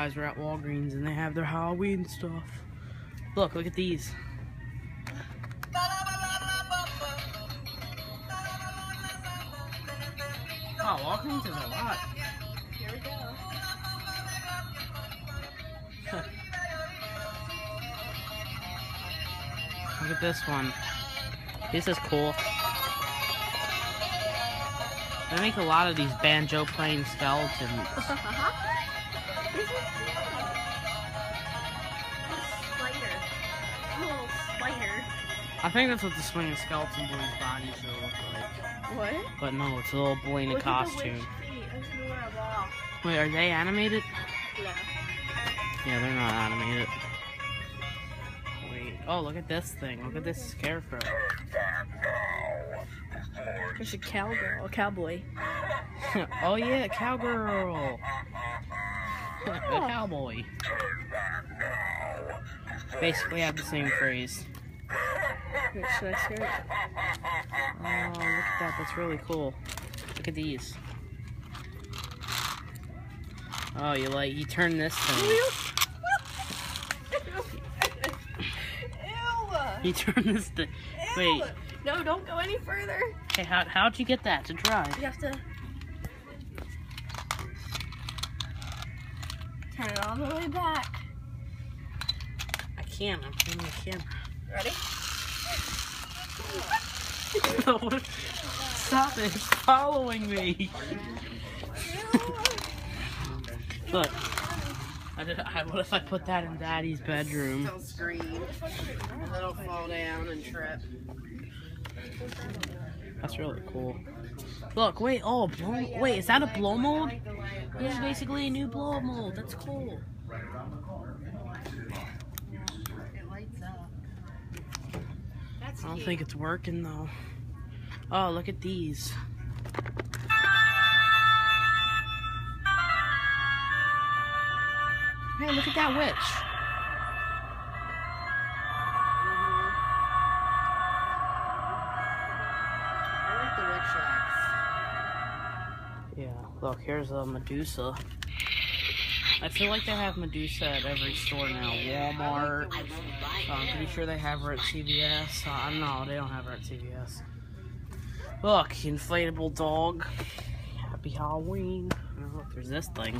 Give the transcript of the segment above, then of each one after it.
Guys, we're at Walgreens and they have their Halloween stuff. Look, look at these. Oh, Walgreens is a lot. Look at this one. This is cool. They make a lot of these banjo playing skeletons. This is a spider. A little spider. I think that's what the swinging skeleton boy's body should look like. What? But no, it's a little boy in a Look costume. At the witch feet. It's adorable. Wait, are they animated? Yeah. Yeah, they're not animated. Wait. Oh, look at this thing. Look at this scarecrow. There's a cowgirl, a cowboy. oh yeah, cowgirl. A oh. cowboy. Basically have the same phrase. Wait, should I scare it? Oh, look at that. That's really cool. Look at these. Oh, you like, you turn this thing. Ew. You turn this thing. Wait, No, don't go any further. Okay, how, how'd you get that to drive? You have to turn it all the way back. I can't. I'm turning the camera. Ready? Stop it. It's following me. Look. I did, I, what if I put that in Daddy's bedroom? Don't scream. And then it'll fall down and trip. That's really cool. Look, wait, oh, blow, wait, is that a blow mold? This is basically a new blow mold. That's cool. I don't think it's working though. Oh, look at these. Hey, look at that witch. Look, here's a Medusa. I feel like they have Medusa at every store now. Walmart. I'm pretty sure they have her at CVS. Uh, I don't know, they don't have her at CVS. Look, inflatable dog. Happy Halloween. Oh, look, there's this thing.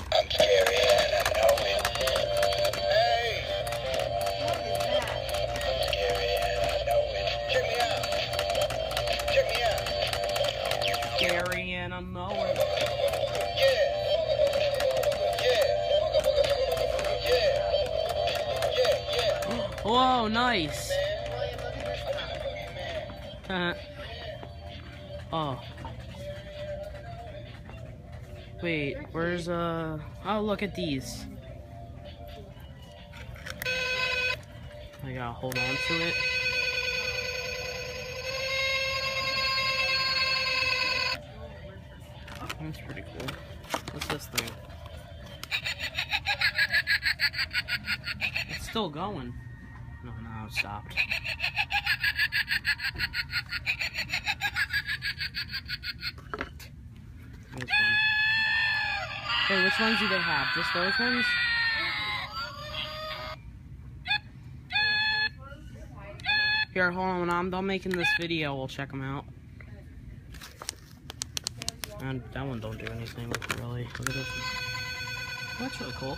Scary and I know Whoa, nice. Uh, oh. Wait, where's uh oh look at these. I gotta hold on to it. That's pretty cool. What's this thing? It's still going. No, no, it stopped. This one. Hey, which ones do they have? Just those ones? Here, hold on. When I'm done making this video, we'll check them out. And that one don't do anything really. Look at this. That's really cool.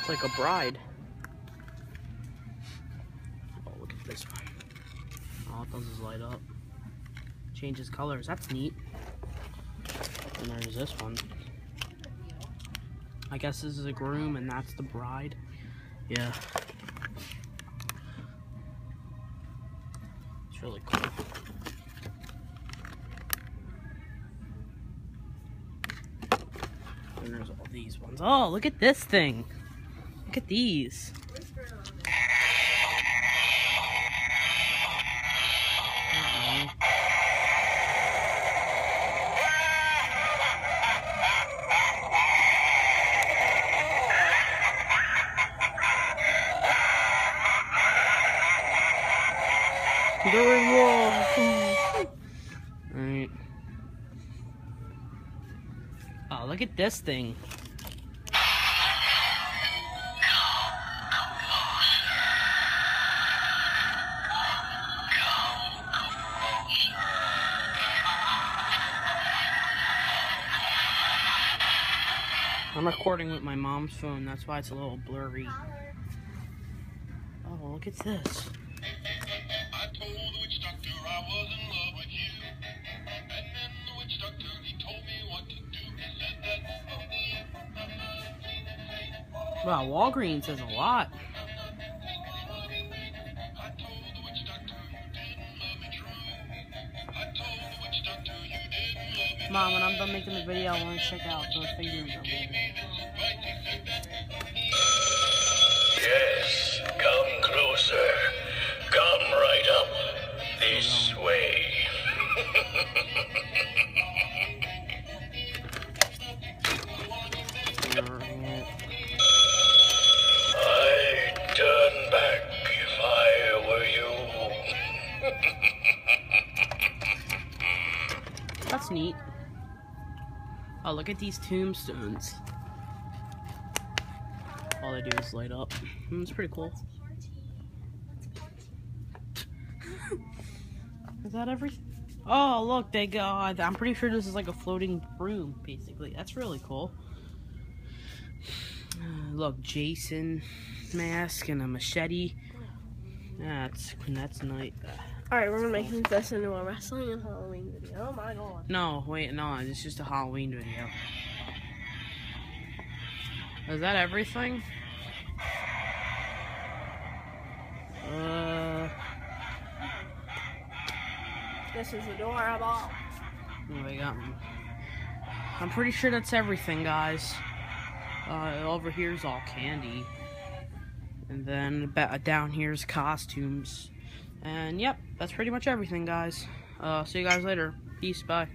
It's like a bride. This one. All it does is light up. Changes colors. That's neat. And there's this one. I guess this is a groom and that's the bride. Yeah. It's really cool. And there's all these ones. Oh, look at this thing. Look at these. Alright. Oh, look at this thing. I'm recording with my mom's phone, that's why it's a little blurry. Oh, look at this. Wow, Walgreens has a lot. Mom, when I'm done making the video, I want to check out those figures. Yes, Oh, look at these tombstones. All they do is light up. Mm, It's pretty cool. Is that every? Oh, look, they got... I'm pretty sure this is like a floating broom, basically. That's really cool. Look, Jason mask and a machete. That's that's nice. Alright, we're gonna making this into a wrestling and Halloween video. Oh my god. No, wait, no, it's just a Halloween video. Is that everything? Uh, This is adorable. we got? I'm pretty sure that's everything, guys. Uh, over here's all candy. And then down here's costumes. And yep, that's pretty much everything, guys. Uh, see you guys later. Peace, bye.